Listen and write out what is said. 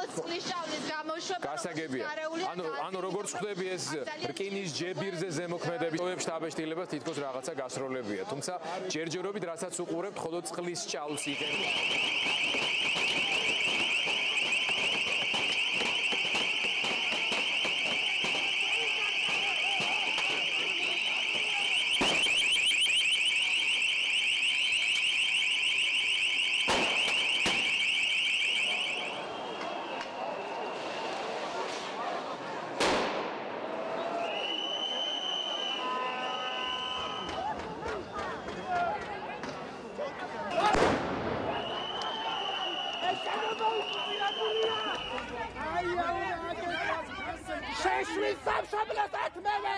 როგორც წყლის ჭავლის გამოშვება გასაგებია. ანუ ანუ როგორც ხვდები ეს რკინის ჯებირზე ზემოქმედების შტაბეშტილებას თითქოს რაღაცა გასროლებია. თუმცა ჯერჯერობით რასაც უყურებთ, ხოლო წყლის ჭავლს იღებთ. შეშვის სამშობლოს ათმევე